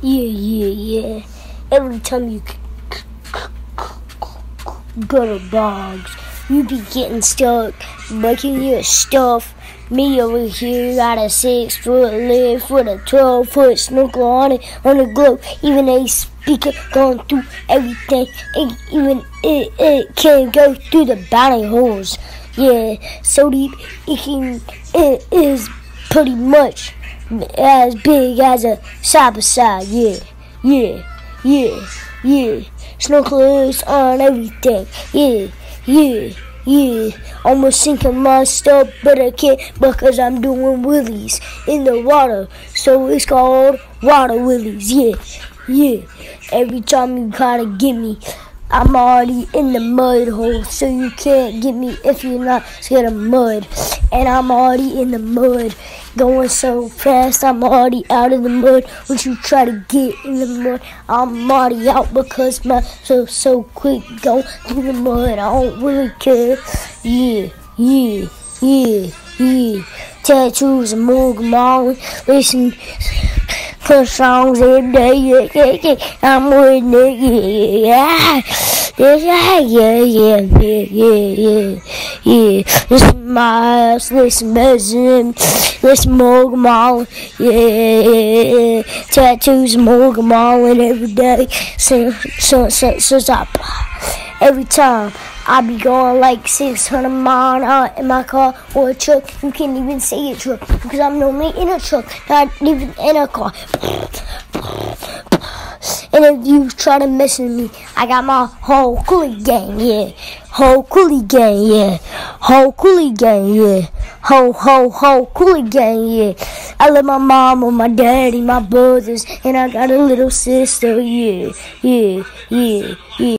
Yeah, yeah, yeah. Every time you go to dogs, you be getting stuck, breaking your stuff. Me over here got a six foot lift with a 12 foot snorkel on it, on the globe. Even a speaker going through everything. And even it, it can go through the bounty holes. Yeah, so deep it can, it is pretty much as big as a side by side. Yeah, yeah, yeah, yeah. Snorkelers on everything. Yeah, yeah. Yeah, almost sinking my stuff, but I can't because I'm doing willies in the water. So it's called water willies. Yeah, yeah. Every time you to get me, I'm already in the mud hole, so you can't get me if you're not scared of mud. And I'm already in the mud, going so fast, I'm already out of the mud. Once you try to get in the mud, I'm already out because my so so quick going through the mud. I don't really care. Yeah, yeah, yeah, yeah. Tattoos and more Listen Cause songs yeah, yeah, yeah. I'm with it, yeah, yeah, yeah, yeah, yeah, yeah, yeah, my ass, listen medicine, listen Morgan Wallen, yeah, tattoos Morgan Wallen every day, so, so, so, so, stop. Every time I be going like 600 miles an in my car or a truck. You can't even say a truck because I'm normally in a truck, not even in a car. And if you try to mess with me, I got my whole Cooley gang, yeah. Whole Cooley gang, yeah. Whole Cooley gang, yeah. Ho, ho, ho, Cooley gang, yeah. I love my mom and my daddy, my brothers, and I got a little sister, yeah. Yeah, yeah, yeah.